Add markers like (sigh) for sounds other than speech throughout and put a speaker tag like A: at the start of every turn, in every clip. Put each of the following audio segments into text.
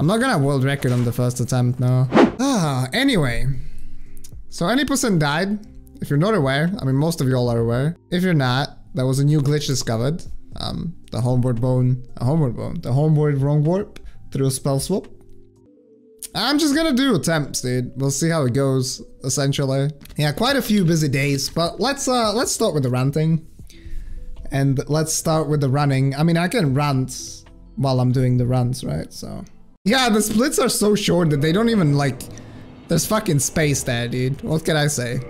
A: I'm not gonna world record on the first attempt, no. Ah, anyway. So any percent died. If you're not aware, I mean most of you all are aware. If you're not, there was a new glitch discovered. Um, the homeward bone, a homeward bone, the homeward wrong warp through a spell swap. I'm just gonna do attempts, dude. We'll see how it goes, essentially. Yeah, quite a few busy days, but let's uh let's start with the ranting. And let's start with the running. I mean, I can rant while I'm doing the runs, right? So yeah, the splits are so short that they don't even like there's fucking space there, dude. What can I say?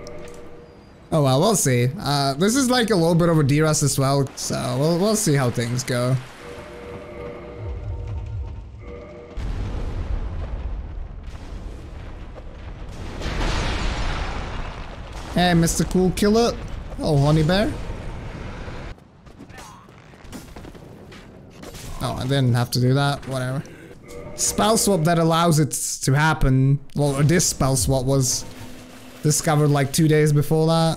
A: Oh well, we'll see. Uh, this is like a little bit of a DRS as well, so we'll, we'll see how things go. Hey, Mr. Cool Killer. Oh, Honey Bear. Oh, I didn't have to do that. Whatever. Spell swap that allows it to happen. Well, this spell swap was discovered like two days before that.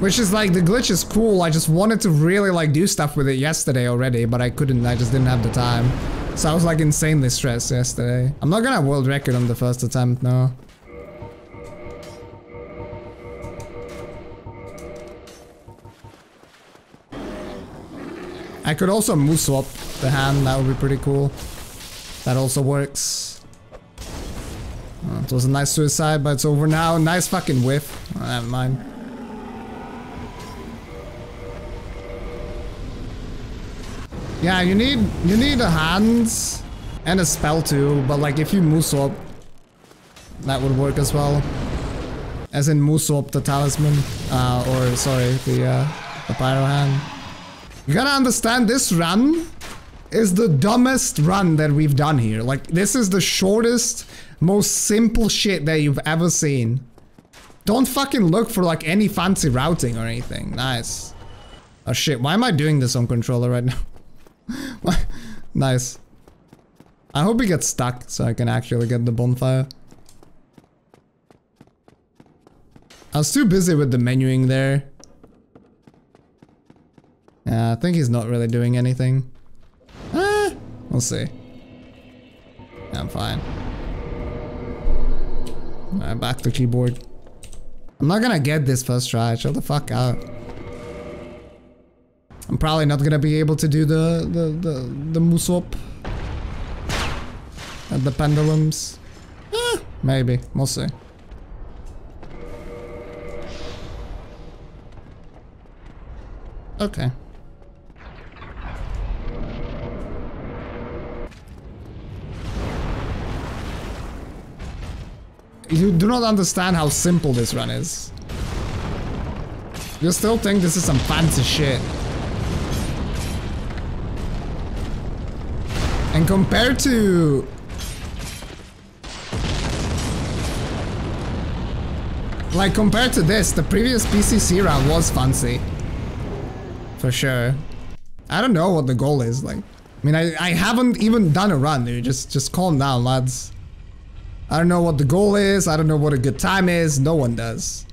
A: Which is like, the glitch is cool. I just wanted to really like do stuff with it yesterday already, but I couldn't. I just didn't have the time. So I was like insanely stressed yesterday. I'm not gonna world record on the first attempt, no. I could also move swap the hand, that would be pretty cool. That also works. Oh, it was a nice suicide, but it's over now. Nice fucking whiff. Oh, never mind. Yeah, you need you need a hands and a spell too, but like if you swap, that would work as well. As in swap the talisman, uh, or sorry, the uh, the pyro hand. You gotta understand this run is the dumbest run that we've done here. Like, this is the shortest, most simple shit that you've ever seen. Don't fucking look for like any fancy routing or anything. Nice. Oh shit, why am I doing this on controller right now? (laughs) nice. I hope he gets stuck so I can actually get the bonfire. I was too busy with the menuing there. Yeah, I think he's not really doing anything. We'll see. Yeah, I'm fine. Alright, back to keyboard. I'm not gonna get this first try, chill the fuck out. I'm probably not gonna be able to do the the the, the Musop. And the pendulums. Eh, maybe. We'll see. Okay. You do not understand how simple this run is. You still think this is some fancy shit. And compared to... Like, compared to this, the previous PCC round was fancy. For sure. I don't know what the goal is, like... I mean, I, I haven't even done a run, dude. Just, just calm down, lads. I don't know what the goal is. I don't know what a good time is. No one does.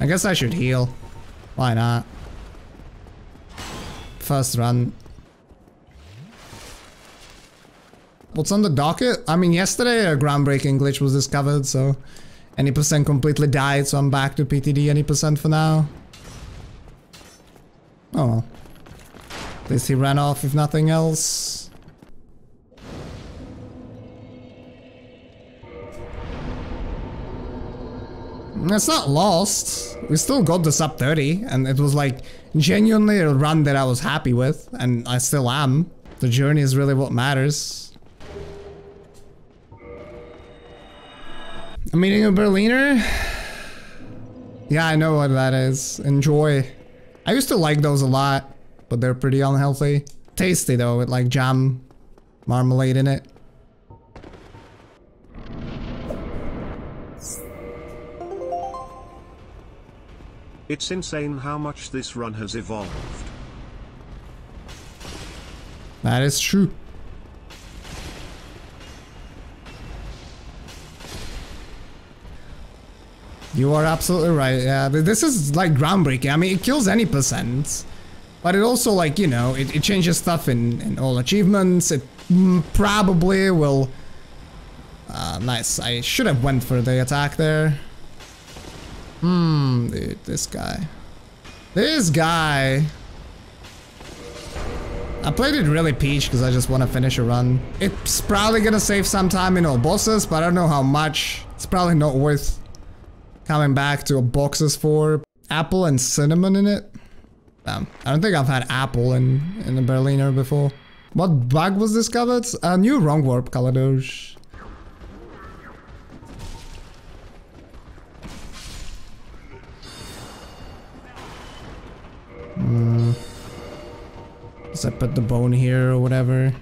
A: I guess I should heal. Why not? First run. What's on the docket? I mean, yesterday a groundbreaking glitch was discovered, so... Any percent completely died, so I'm back to PTD any percent for now. Oh. At least he ran off if nothing else. It's not lost. We still got the sub 30 and it was like genuinely a run that I was happy with and I still am. The journey is really what matters. A meeting a Berliner? (sighs) Yeah, I know what that is. Enjoy. I used to like those a lot but they're pretty unhealthy. Tasty though, with like jam marmalade in it.
B: It's insane how much this run has evolved.
A: That is true. You are absolutely right. Yeah, this is like groundbreaking. I mean, it kills any percent. But it also like, you know, it, it changes stuff in, in all achievements. It mm, probably will... Uh, nice. I should have went for the attack there. Hmm, dude, this guy. This guy... I played it really peach because I just want to finish a run. It's probably gonna save some time in all bosses, but I don't know how much. It's probably not worth coming back to boxes for. Apple and cinnamon in it. Um, I don't think I've had apple in, in the Berliner before. What bug was discovered? A new wrong warp, Kaladosh. Hmm. Does I put the bone here or whatever?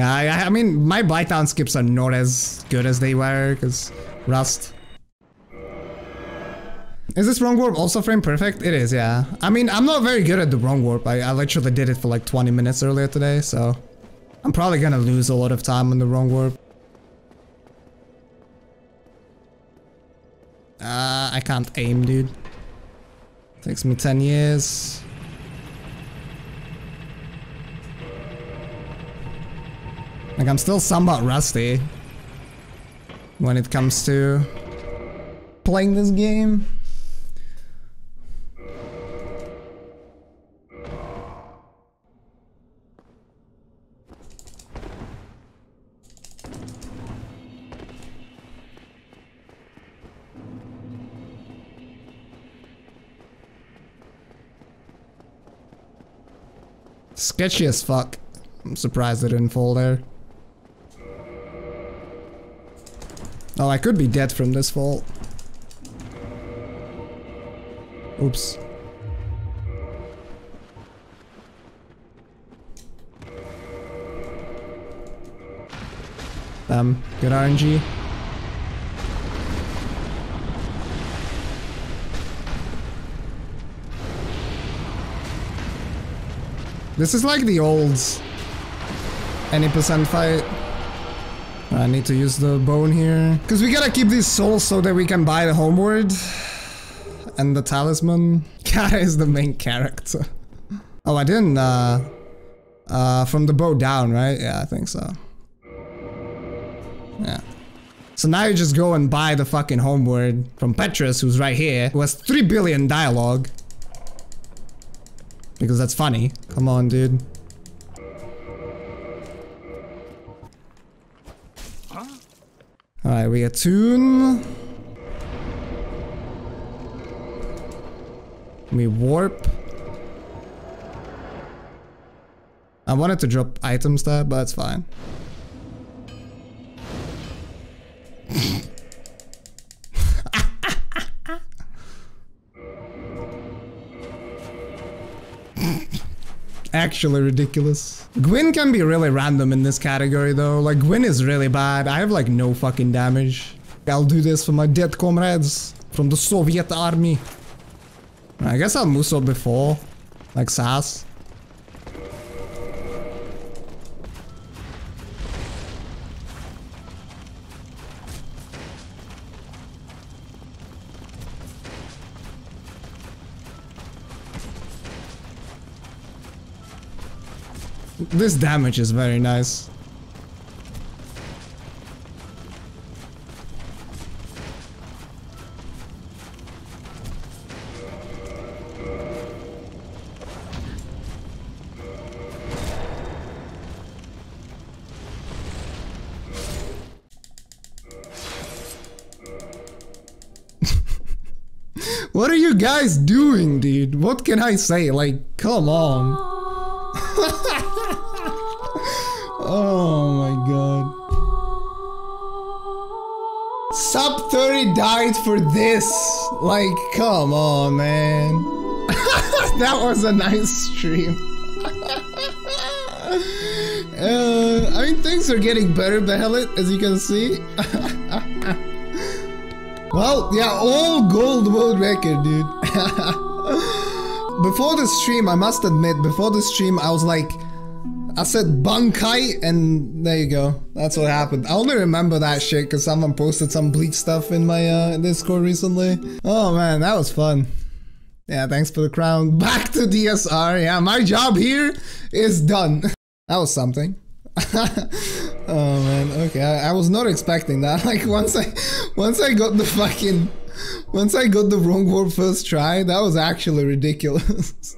A: Yeah, I, I mean, my Blighttown skips are not as good as they were, because Rust. Is this wrong warp also frame perfect? It is, yeah. I mean, I'm not very good at the wrong warp. I, I literally did it for like 20 minutes earlier today, so... I'm probably gonna lose a lot of time on the wrong warp. Uh, I can't aim, dude. Takes me 10 years. Like, I'm still somewhat rusty when it comes to playing this game. Sketchy as fuck. I'm surprised it didn't fall there. Oh, I could be dead from this fall. Oops. Um, good RNG. This is like the old any percent fight. I need to use the bone here. Because we gotta keep these souls so that we can buy the homeward. And the talisman. (laughs) Kara is the main character. Oh, I didn't, uh... Uh, from the bow down, right? Yeah, I think so. Yeah. So now you just go and buy the fucking homeward from Petrus, who's right here, who has 3 billion dialogue. Because that's funny. Come on, dude. Alright, we attune. We warp. I wanted to drop items there, but it's fine. Actually ridiculous. Gwyn can be really random in this category though. Like Gwyn is really bad. I have like no fucking damage. I'll do this for my dead comrades from the Soviet army. I guess I'll Muso before. Like Sass. This damage is very nice. (laughs) what are you guys doing, dude? What can I say? Like, come on. (laughs) Sub 30 died for this. Like, come on, man. (laughs) that was a nice stream. (laughs) uh, I mean, things are getting better, Behelit, as you can see. (laughs) well, yeah, all gold world record, dude. before the stream, I must admit, before the stream, I was like, I said bankai, and there you go. That's what happened. I only remember that shit because someone posted some bleach stuff in my uh, Discord recently. Oh man, that was fun. Yeah, thanks for the crown. (laughs) Back to DSR. Yeah, my job here is done. (laughs) that was something. (laughs) oh man, okay. I, I was not expecting that. Like once I, once I got the fucking, once I got the wrong warp first try, that was actually ridiculous.